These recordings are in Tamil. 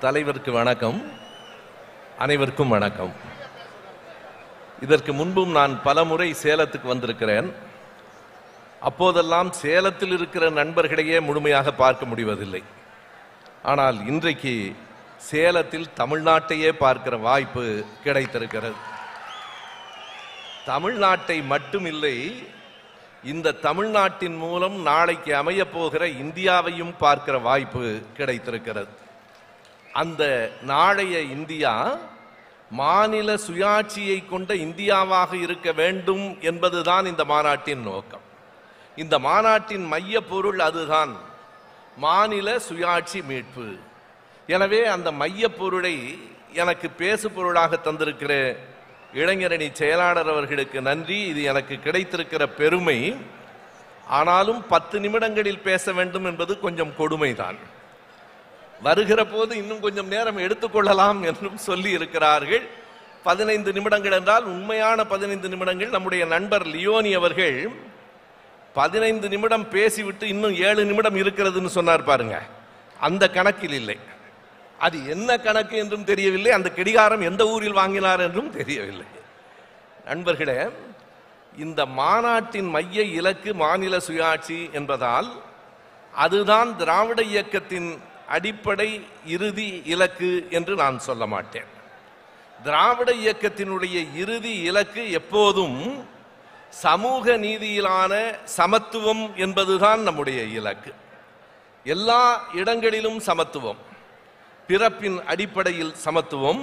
தலைவருக்கு வணக்கம். அனைவருக்கும் வணக்கம். இதற்கு முன்பும் நான் பலமுறை சேலத்துக்கு வந்திருக்கிறேன். அப்போதெல்லாம் சேலத்தில் இருக்கிற நண்பர்களையே முழுமையாக பார்க்க முடிவதில்லை. ஆனால் இன்றைக்கு சேலத்தில் தமிழ்நாட்டையே பார்க்கிற வாய்ப்பு கிடைத்திருக்கிறது. தமிழ்நாட்டை மட்டுமில்லை இந்த தமிழ்நாட்டின் மூலம் நாளைக்கு அமையப் போகிற இந்தியாவையும் பார்க்கிற வாய்ப்பு கிடைத்திருக்கிறது. அந்த நாளைய இந்தியா மாநில சுயாட்சியை கொண்ட இந்தியாவாக இருக்க வேண்டும் என்பதுதான் இந்த மாநாட்டின் நோக்கம். இந்த மாநாட்டின் மைய பொருள் அதுதான் மாநில சுயாட்சி மீட்பு. எனவே அந்த மைய பொருளை எனக்கு பேசு பொருளாக தந்திருக்கிற இளைஞரணி செயலாளர் அவர்களுக்கு நன்றி. இது எனக்கு கிடைத்திருக்கிற பெருமை. ஆனாலும் பத்து நிமிடங்களில் பேச வேண்டும் என்பது கொஞ்சம் கொடுமைதான். வருகிற போது இன்னும் கொஞ்சம் நேரம் எடுத்துக்கொள்ளலாம் என்றும் சொல்லி இருக்கிறார்கள். பதினைந்து நிமிடங்கள் என்றால் உண்மையான பதினைந்து நிமிடங்கள். நம்முடைய நண்பர் லியோனி அவர்கள் பதினைந்து நிமிடம் பேசிவிட்டு இன்னும் ஏழு நிமிடம் இருக்கிறதுன்னு சொன்னார் பாருங்க. அந்த கணக்கில் இல்லை. அது என்ன கணக்கு என்றும் தெரியவில்லை. அந்த கடிகாரம் எந்த ஊரில் வாங்கினார் என்றும் தெரியவில்லை. நண்பர்களே இந்த மாநாட்டின் மைய இலக்கு மாநில சுயாட்சி என்பதால் அதுதான் திராவிட இயக்கத்தின் அடிப்படை இறுதி இலக்கு என்று நான் சொல்ல மாட்டேன். திராவிட இயக்கத்தினுடைய இறுதி இலக்கு எப்போதும் சமூக நீதியிலான சமத்துவம் என்பதுதான் நம்முடைய இலக்கு. எல்லா இடங்களிலும் சமத்துவம் பிறப்பின் அடிப்படையில் சமத்துவம்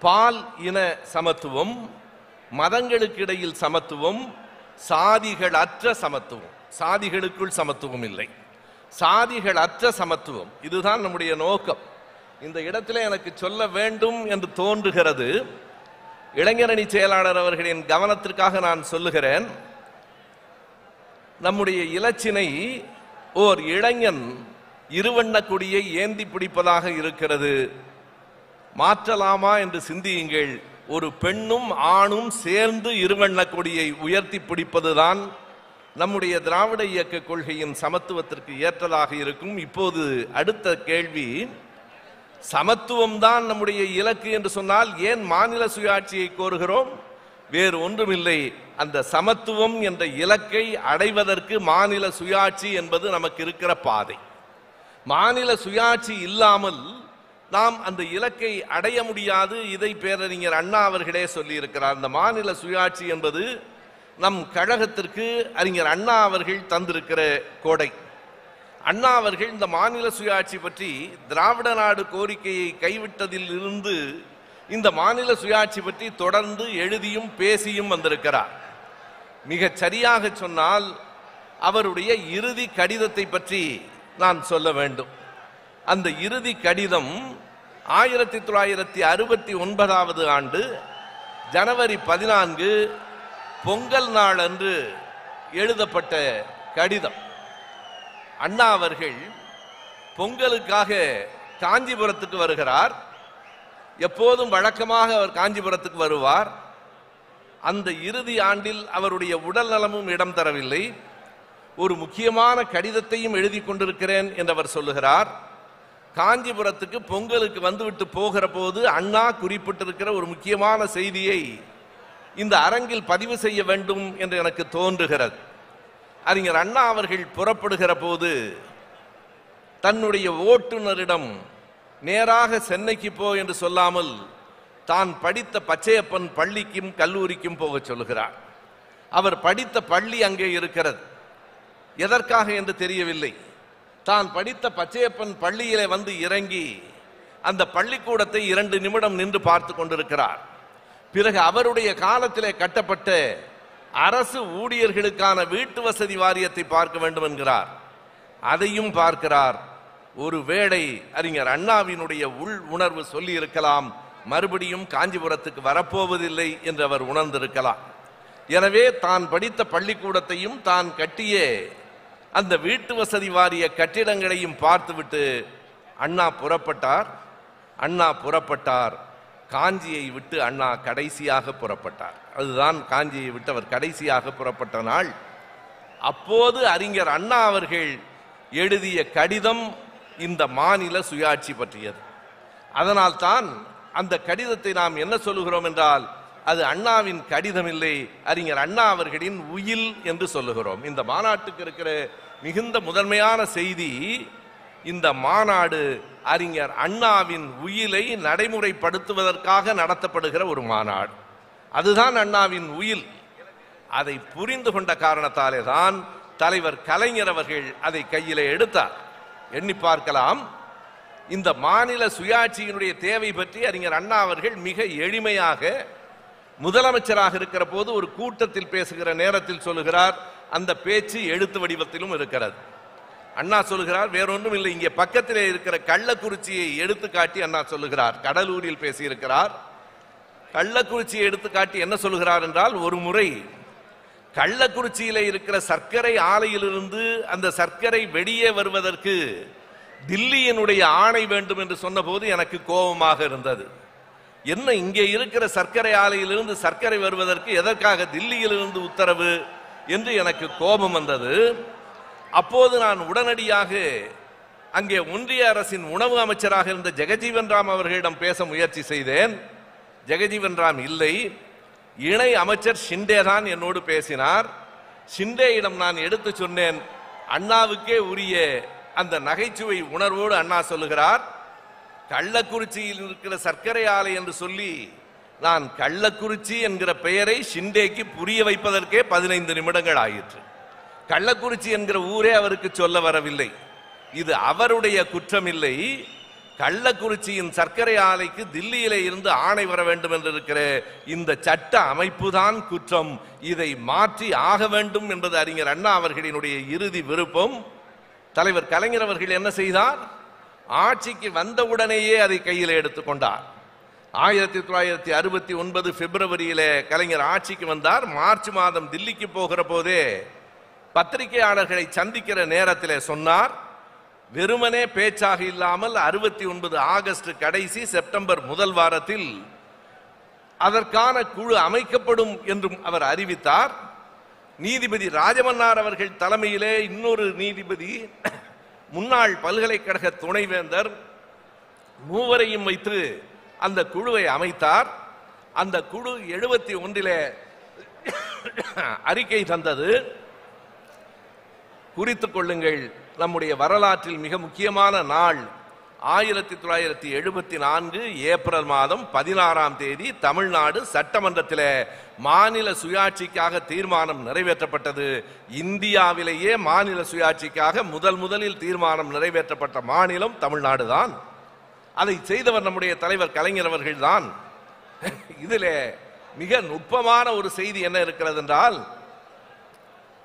பால் இன சமத்துவம் மதங்களுக்கு இடையில் சமத்துவம் சாதிகள் அற்ற சமத்துவம் சாதிகளுக்குள் சமத்துவம் இல்லை. சாதிகள் அற்ற சமத்துவம். இதுதான் நம்முடைய நோக்கம். இந்த இடத்துல எனக்கு சொல்ல வேண்டும் என்று தோன்றுகிறது. இளைஞரணி செயலாளர் அவர்களின் கவனத்திற்காக நான் சொல்லுகிறேன். நம்முடைய இலச்சினை ஓர் இளைஞன் இருவண்ண கொடியை ஏந்தி பிடிப்பதாக இருக்கிறது. மாற்றலாமா என்று சிந்தியுங்கள். ஒரு பெண்ணும் ஆணும் சேர்ந்து இருவண்ண கொடியை உயர்த்தி பிடிப்பதுதான் நம்முடைய திராவிட இயக்க கொள்கையின் சமத்துவத்திற்கு ஏற்றதாக இருக்கும். இப்போது அடுத்த கேள்வி சமத்துவம் தான் நம்முடைய இலக்கு என்று சொன்னால் ஏன் மாநில சுயாட்சியை கோருகிறோம்? வேறு ஒன்றுமில்லை. அந்த சமத்துவம் என்ற இலக்கை அடைவதற்கு மாநில சுயாட்சி என்பது நமக்கு இருக்கிற பாதை. மாநில சுயாட்சி இல்லாமல் நாம் அந்த இலக்கை அடைய முடியாது. இதை பேரறிஞர் அண்ணா அவர்களே சொல்லியிருக்கிறார். அந்த மாநில சுயாட்சி என்பது நம் கழகத்திற்கு அறிஞர் அண்ணா அவர்கள் தந்திருக்கிற கோடை. அண்ணா அவர்கள் இந்த மாநில சுயாட்சி பற்றி திராவிட நாடு கோரிக்கையை கைவிட்டதில் இருந்து இந்த மாநில சுயாட்சி பற்றி தொடர்ந்து எழுதியும் பேசியும் வந்திருக்கிறார். மிகச் சரியாக சொன்னால் அவருடைய இறுதி கடிதத்தை பற்றி நான் சொல்ல வேண்டும். அந்த இறுதி கடிதம் ஆயிரத்தி தொள்ளாயிரத்தி அறுபத்தி ஒன்பதாவது ஆண்டு ஜனவரி பதினான்கு பொங்கல் நாள் அன்று எழுதப்பட்ட கடிதம். அண்ணா அவர்கள் பொங்கலுக்காக காஞ்சிபுரத்துக்கு வருகிறார். எப்போதும் வழக்கமாக அவர் காஞ்சிபுரத்துக்கு வருவார். அந்த இறுதி ஆண்டில் அவருடைய உடல் நலமும் இடம் தரவில்லை. ஒரு முக்கியமான கடிதத்தையும் எழுதி கொண்டிருக்கிறேன் என்று அவர் சொல்லுகிறார். காஞ்சிபுரத்துக்கு பொங்கலுக்கு வந்துவிட்டு போகிற போது அண்ணா குறிப்பிட்டிருக்கிற ஒரு முக்கியமான செய்தியை இந்த அரங்கில் பதிவு செய்ய வேண்டும் என்று எனக்கு தோன்றுகிறது. அறிஞர் அண்ணா அவர்கள் புறப்படுகிற போது தன்னுடைய ஓட்டுநரிடம் நேராக சென்னைக்கு போ என்று சொல்லாமல் தான் படித்த பச்சையப்பன் பள்ளிக்கும் கல்லூரிக்கும் போக சொல்லுகிறார் அவர் படித்த பள்ளி அங்கே இருக்கிறது. எதற்காக என்று தெரியவில்லை. தான் படித்த பச்சையப்பன் பள்ளியிலே வந்து இறங்கி அந்த பள்ளிக்கூடத்தை இரண்டு நிமிடம் நின்று பார்த்து கொண்டிருக்கிறார். பிறகு அவருடைய காலத்திலே கட்டப்பட்ட அரசு ஊழியர்களுக்கான வீட்டு வசதி வாரியத்தை பார்க்க வேண்டும் என்கிறார். அதையும் பார்க்கிறார். ஒரு வேளை அறிஞர் அண்ணாவினுடைய உள் உணர்வு சொல்லி இருக்கலாம் மறுபடியும் காஞ்சிபுரத்துக்கு வரப்போவதில்லை என்று அவர் உணர்ந்திருக்கலாம். எனவே தான் படித்த பள்ளிக்கூடத்தையும் தான் கட்டிய அந்த வீட்டு வசதி வாரிய கட்டிடங்களையும் பார்த்துவிட்டு அண்ணா புறப்பட்டார். அண்ணா புறப்பட்டார். காஞ்சியை விட்டு அண்ணா கடைசியாக புறப்பட்டார். அதுதான் காஞ்சியை விட்டு அவர் கடைசியாக புறப்பட்ட நாள். அப்போது அறிஞர் அண்ணா அவர்கள் எழுதிய கடிதம் இந்த மாநில சுயாட்சி பற்றியது. அதனால்தான் அந்த கடிதத்தை நாம் என்ன சொல்லுகிறோம் என்றால் அது அண்ணாவின் கடிதம் இல்லை அறிஞர் அண்ணா அவர்களின் உயில் என்று சொல்லுகிறோம். இந்த மாநாட்டுக்கு இருக்கிற மிகுந்த முதன்மையான செய்தி இந்த மாநாடு அறிஞர் அண்ணாவின் உயிலை நடைமுறைப்படுத்துவதற்காக நடத்தப்படுகிற ஒரு மாநாடு. அதுதான் அண்ணாவின் உயில். அதை புரிந்து கொண்ட காரணத்தாலே தான் தலைவர் கலைஞர் அவர்கள் அதை கையிலே எடுத்தார். எண்ணி பார்க்கலாம். இந்த மாநில சுயாட்சியினுடைய தேவை பற்றி அறிஞர் அண்ணா அவர்கள் மிக எளிமையாக முதலமைச்சராக இருக்கிற போது ஒரு கூட்டத்தில் பேசுகிற நேரத்தில் சொல்லுகிறார். அந்த பேச்சு எழுத்து வடிவத்திலும் இருக்கிறது. அண்ணா சொல்லுகிறார் வேறொன்றும் இல்லை இங்கே பக்கத்திலே இருக்கிற கள்ளக்குறிச்சியை எடுத்து காட்டி அண்ணா சொல்லுகிறார். கடலூரில் பேசியிருக்கிறார். கள்ளக்குறிச்சியை எடுத்து காட்டி என்ன சொல்லுகிறார் என்றால் ஒரு முறை கள்ளக்குறிச்சியில இருக்கிற சர்க்கரை ஆலையிலிருந்து அந்த சர்க்கரை வெளியே வருவதற்கு தில்லியினுடைய ஆணை வேண்டும் என்று சொன்னபோது எனக்கு கோபமாக இருந்தது. என்ன இங்கே இருக்கிற சர்க்கரை ஆலையிலிருந்து சர்க்கரை வருவதற்கு எதற்காக தில்லியிலிருந்து உத்தரவு? என்று எனக்கு கோபம் வந்தது. அப்போது நான் உடனடியாக அங்கே ஒன்றிய அரசின் உணவு அமைச்சராக இருந்த ஜெகஜீவன் ராம் அவர்களிடம் பேச முயற்சி செய்தேன். ஜெகஜீவன் ராம் இல்லை. இணை அமைச்சர் ஷிண்டே தான் என்னோடு பேசினார். ஷிண்டேயிடம் நான் எடுத்து சொன்னேன் அண்ணாவுக்கே உரிய அந்த நகைச்சுவை உணர்வோடு அண்ணா சொல்லுகிறார். கள்ளக்குறிச்சியில் இருக்கிற சர்க்கரை ஆலை என்று சொல்லி நான் கள்ளக்குறிச்சி என்கிற பெயரை ஷிண்டேக்கு புரிய வைப்பதற்கே பதினைந்து நிமிடங்கள் ஆயிற்று. கள்ளக்குறிச்சி என்கிற ஊரே அவருக்கு சொல்ல வரவில்லை. இது அவருடைய குற்றமில்லை. கள்ளக்குறிச்சியின் சர்க்கரை ஆலைக்கு தில்லியிலே இருந்து ஆணை வர வேண்டும் என்று இருக்கிற இந்த சட்ட அமைப்பு தான் குற்றம். இதை மாற்றி ஆக வேண்டும் என்பது அறிஞர் அண்ணா அவர்களினுடைய இறுதி விருப்பம். தலைவர் கலைஞர் அவர்கள் என்ன செய்தார்? ஆட்சிக்கு வந்தவுடனேயே அதை கையில் எடுத்துக்கொண்டார் ஆயிரத்தி தொள்ளாயிரத்தி அறுபத்தி ஒன்பது பிப்ரவரியில கலைஞர் ஆட்சிக்கு வந்தார். மார்ச் மாதம் தில்லிக்கு போகிற போதே பத்திரிகையாளர்களை சந்திக்கிற நேரத்தில் சொன்னார் வெறுமனே பேச்சாக இல்லாமல் அறுபத்தி ஒன்பது ஆகஸ்ட் கடைசி செப்டம்பர் முதல் வாரத்தில் அதற்கான குழு அமைக்கப்படும் என்றும் அவர் அறிவித்தார். நீதிபதி ராஜமன்னார் அவர்கள் தலைமையிலே இன்னொரு நீதிபதி முன்னாள் பல்கலைக்கழக துணைவேந்தர் மூவரையும் வைத்து அந்த குழுவை அமைத்தார். அந்த குழு எழுபத்தி ஒன்றிலே அறிக்கை தந்தது. குறித்து கொள்ளுங்கள். நம்முடைய வரலாற்றில் மிக முக்கியமான நாள் ஆயிரத்தி தொள்ளாயிரத்தி எழுபத்தி நான்கு ஏப்ரல் மாதம் பதினாறாம் தேதி தமிழ்நாடு சட்டமன்றத்தில் மாநில சுயாட்சிக்காக தீர்மானம் நிறைவேற்றப்பட்டது. இந்தியாவிலேயே மாநில சுயாட்சிக்காக முதல் முதலில் தீர்மானம் நிறைவேற்றப்பட்ட மாநிலம் தமிழ்நாடு தான். அதை செய்தவர் நம்முடைய தலைவர் கலைஞர் அவர்கள் தான். மிக நுட்பமான ஒரு செய்தி என்ன இருக்கிறது என்றால்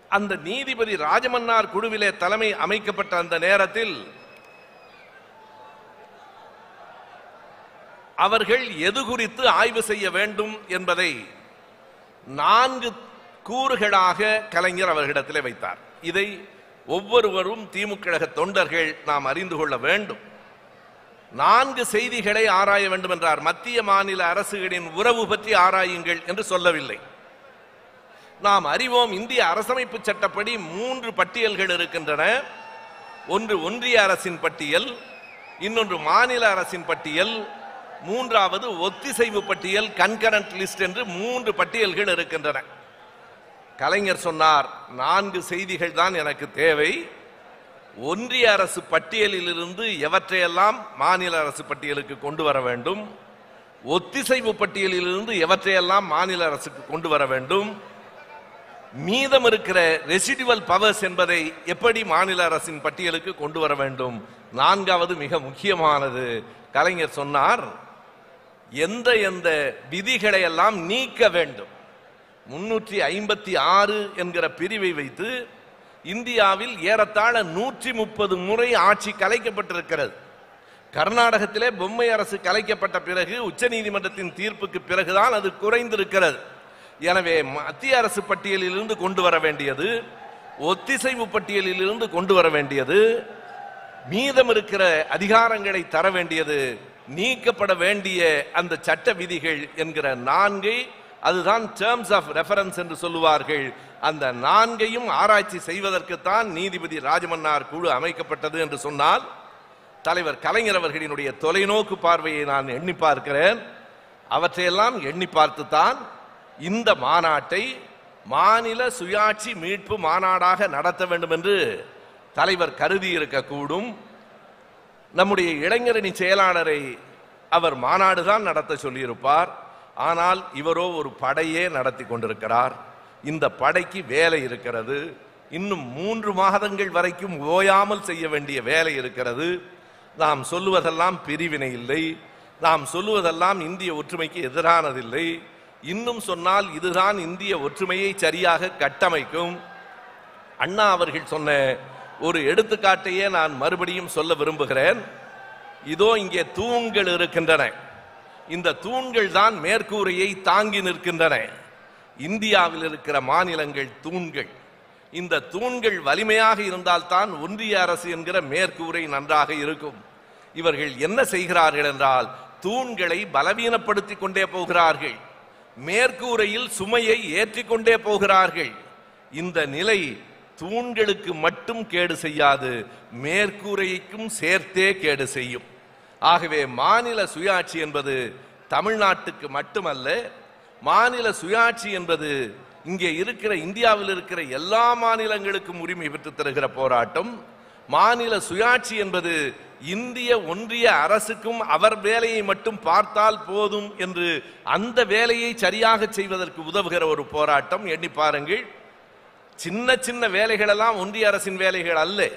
அந்த நீதிபதி ராஜமன்னார் குழுவிலே தலைமை அமைக்கப்பட்ட அந்த நேரத்தில் அவர்கள் எது குறித்து ஆய்வு செய்ய வேண்டும் என்பதை நான்கு கூறுகளாக கலைஞர் அவர்களிடத்திலே வைத்தார். இதை ஒவ்வொருவரும் திமுக கழக தொண்டர்கள் நாம் அறிந்து கொள்ள வேண்டும். நான்கு செய்திகளை ஆராய வேண்டும் என்றார் மத்திய மாநில அரசுகளின் உறவு பற்றி ஆராயுங்கள் என்று சொல்லவில்லை. நாம் அறிவோம் இந்திய அரசமைப்பு சட்டப்படி மூன்று பட்டியல்கள் இருக்கின்றன. ஒன்று ஒன்றிய அரசின் பட்டியல் இன்னொன்று மாநில அரசின் பட்டியல் மூன்றாவது ஒத்திசைவு பட்டியல் கன்கரண்ட் லிஸ்ட் என்று மூன்று பட்டியல்கள் இருக்கின்றன. கலைஞர் சொன்னார் நான்கு செய்திகள் தான் எனக்கு தேவை. ஒன்றிய அரசு பட்டியலிலிருந்து எவற்றையெல்லாம் மாநில அரசு பட்டியலுக்கு கொண்டு வர வேண்டும்? ஒத்திசைவு பட்டியலிலிருந்து எவற்றையெல்லாம் மாநில அரசுக்கு கொண்டு வர வேண்டும்? மீதம் இருக்கிற ரெசிடுவல் பவர்ஸ் என்பதை எப்படி மாநில அரசின் பட்டியலுக்கு கொண்டு வர வேண்டும்? நான்காவது மிக முக்கியமானது. கலைஞர் சொன்னார் எந்த எந்த விதிகளை எல்லாம் நீக்க வேண்டும்? முன்னூற்றி ஐம்பத்தி ஆறு என்கிற பிரிவை வைத்து இந்தியாவில் ஏறத்தாழ நூற்றி முப்பது முறை ஆட்சி கலைக்கப்பட்டிருக்கிறது. கர்நாடகத்திலே பொம்மை அரசு கலைக்கப்பட்ட பிறகு உச்சநீதிமன்றத்தின் தீர்ப்புக்கு பிறகுதான் அது குறைந்திருக்கிறது. எனவே மத்திய அரசு பட்டியலில் இருந்து கொண்டு வர வேண்டியது ஒத்திசைவு பட்டியலில் இருந்து கொண்டு வர வேண்டியது மீதம் இருக்கிற அதிகாரங்களை தர வேண்டியது நீக்கப்பட வேண்டிய அந்த சட்ட விதிகள் என்கிற நான்கை அதுதான் டேர்ம்ஸ் ஆஃப் ரெஃபரன்ஸ் என்று சொல்லுவார்கள். அந்த நான்கையும் ஆராய்ச்சி செய்வதற்குத்தான் நீதிபதி ராஜமன்னார் குழு அமைக்கப்பட்டது என்று சொன்னால் தலைவர் கலைஞர் அவர்களினுடைய தொலைநோக்கு பார்வையை நான் எண்ணி பார்க்கிறேன். அவற்றையெல்லாம் எண்ணி பார்த்துத்தான் இந்த மாநாட்டை மாநில சுயாட்சி மீட்பு மாநாடாக நடத்த வேண்டும் என்று தலைவர் கருதி இருக்கக்கூடும் நம்முடைய இளைஞரணி செயலாளரை அவர் மாநாடு தான் நடத்த சொல்லியிருப்பார். ஆனால் இவரோ ஒரு படையே நடத்தி கொண்டிருக்கிறார். இந்த படைக்கு வேலை இருக்கிறது. இன்னும் மூன்று மாதங்கள் வரைக்கும் ஓயாமல் செய்ய வேண்டிய வேலை இருக்கிறது. நாம் சொல்லுவதெல்லாம் பிரிவினை இல்லை. நாம் சொல்லுவதெல்லாம் இந்திய ஒற்றுமைக்கு எதிரானதில்லை. இன்னும் சொன்னால் இதுதான் இந்திய ஒற்றுமையை சரியாக கட்டமைக்கும். அண்ணா அவர்கள் சொன்ன ஒரு எடுத்துக்காட்டையே நான் மறுபடியும் சொல்ல விரும்புகிறேன். இதோ இங்கே தூண்கள் இருக்கின்றன. இந்த தூண்கள் தான் மேற்கூரையை தாங்கி நிற்கின்றன. இந்தியாவில் இருக்கிற மாநிலங்கள் தூண்கள். இந்த தூண்கள் வலிமையாக இருந்தால்தான் ஒன்றிய அரசு என்கிற மேற்கூரை நன்றாக இருக்கும். இவர்கள் என்ன செய்கிறார்கள் என்றால் தூண்களை பலவீனப்படுத்திக் கொண்டே போகிறார்கள். மேற்கூரையில் சுமையை ஏற்றிக்கொண்டே போகிறார்கள். இந்த நிலை தூண்களுக்கு மட்டும் கேடு செய்யாது மேற்கூரைக்கும் சேர்த்தே கேடு செய்யும். ஆகவே மாநில சுயாட்சி என்பது தமிழ்நாட்டுக்கு மட்டுமல்ல மாநில சுயாட்சி என்பது இங்கே இருக்கிற இந்தியாவில் இருக்கிற எல்லா மாநிலங்களுக்கும் உரிமை பெற்று தருகிற போராட்டம் மாநில சுயாட்சி என்பது இந்திய ஒன்றிய அரசுக்கும் அவர் வேலையை மட்டும் பார்த்தால் போதும் என்று அந்த வேலையை சரியாக செய்வதற்கு உதவுகிற ஒரு போராட்டம். எண்ணி பாருங்கள். சின்ன சின்ன வேலைகள் எல்லாம் ஒன்றிய அரசின் வேலைகள் அல்ல.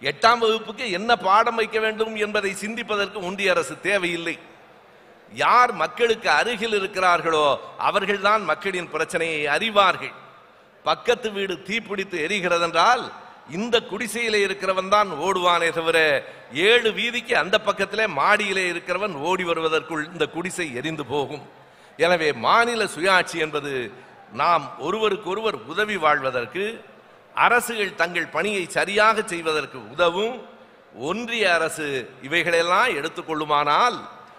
எட்டாம் வகுப்புக்கு என்ன பாடம் வைக்க வேண்டும் என்பதை சிந்திப்பதற்கு ஒன்றிய அரசு தேவையில்லை. யார் மக்களுக்கு அருகில் இருக்கிறார்களோ அவர்கள்தான் மக்களின் பிரச்சனையை அறிவார்கள். பக்கத்து வீடு தீப்பிடித்து எரிகிறதென்றால் இந்த குடிசையில் இருக்கிறவன் தான் ஓடுவானே தவிர ஏழு வீதிக்கு அந்த பக்கத்திலே மாடியிலே இருக்கிறவன் ஓடி வருவதற்குள் இந்த குடிசை எரிந்து போகும். எனவே மாநில சுயாட்சி என்பது நாம் ஒருவருக்கொருவர் உதவி வாழ்வதற்கு அரசுகள் தங்கள் பணியை சரியாக செய்வதற்கு உதவும் ஒன்றிய அரசு இவைகளெல்லாம் எடுத்துக்கொள்ளுமானால்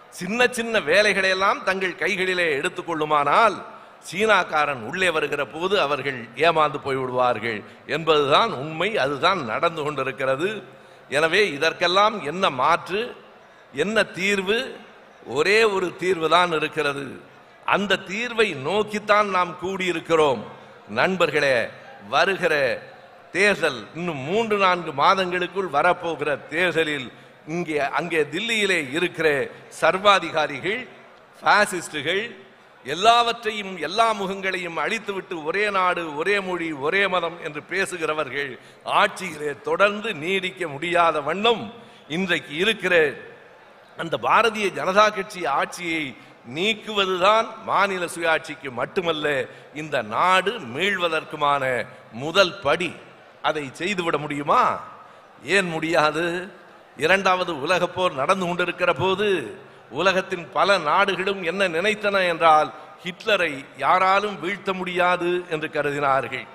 சின்ன சின்ன வேலைகளையெல்லாம் தங்கள் கைகளிலே எடுத்துக்கொள்ளுமானால் சீனாக்காரன் உள்ளே வருகிற போது அவர்கள் ஏமாந்து போய்விடுவார்கள் என்பதுதான் உண்மை அதுதான் நடந்து கொண்டிருக்கிறது. எனவே இதற்கெல்லாம் என்ன மாற்று என்ன தீர்வு? ஒரே ஒரு தீர்வு தான் இருக்கிறது. அந்த தீர்வை நோக்கித்தான் நாம் கூடியிருக்கிறோம். நண்பர்களே வருகிற தேர்தல் இன்னும் மூன்று நான்கு மாதங்களுக்குள் வரப்போகிற தேர்தலில் இங்கே அங்கே தில்லியிலே இருக்கிற சர்வாதிகாரிகள் பாசிஸ்டுகள் எல்லாவற்றையும் எல்லா முகங்களையும் அழித்துவிட்டு ஒரே நாடு ஒரே மொழி ஒரே மதம் என்று பேசுகிறவர்கள் ஆட்சியிலே தொடர்ந்து நீடிக்க முடியாத வண்ணம் இன்றைக்கு இருக்கிற அந்த பாரதிய ஜனதா கட்சி ஆட்சியை நீக்குவதுதான் மாநில சுயாட்சிக்கு மட்டுமல்ல இந்த நாடு மீள்வதற்குமான முதல் படி. அதை செய்துவிட முடியுமா? ஏன் முடியாது? இரண்டாவது உலகப்போர் நடந்து கொண்டிருக்கிற போது உலகத்தின் பல நாடுகளும் என்ன நினைத்தன என்றால் ஹிட்லரை யாராலும் வீழ்த்த முடியாது என்று கருதினார்கள்.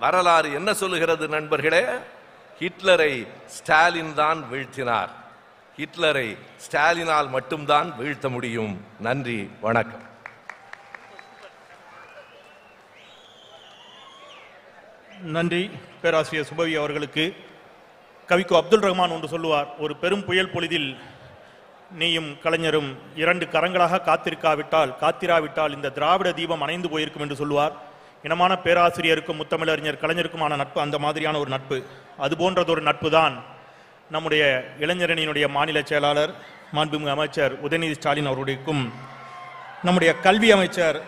வரலாறு என்ன சொல்லுகிறது நண்பர்களே? ஹிட்லரை ஸ்டாலின் தான் வீழ்த்தினார். ஹிட்லரை ஸ்டாலினால் மட்டும்தான் வீழ்த்த முடியும். நன்றி வணக்கம். நன்றி பேராசிரியர் சுபவி அவர்களுக்கு. கவிக்கு அப்துல் ரஹ்மான் ஒன்று சொல்லுவார் ஒரு பெரும் புயல் பொழுதில் நீயும் கலைஞரும் இரண்டு கரங்களாக காத்திருக்காவிட்டால் காத்திராவிட்டால் இந்த திராவிட தீபம் அணைந்து போயிருக்கும் என்று சொல்லுவார். இனமான பேராசிரியருக்கும் முத்தமிழறிஞர் கலைஞருக்குமான நட்பு அந்த மாதிரியான ஒரு நட்பு. அது போன்றதொரு நட்பு தான் நம்முடைய இளைஞரணியினுடைய மாநில செயலாளர் மாண்புமிகு அமைச்சர் உதயநிதி ஸ்டாலின் அவர்களுக்கும் நம்முடைய கல்வி அமைச்சர்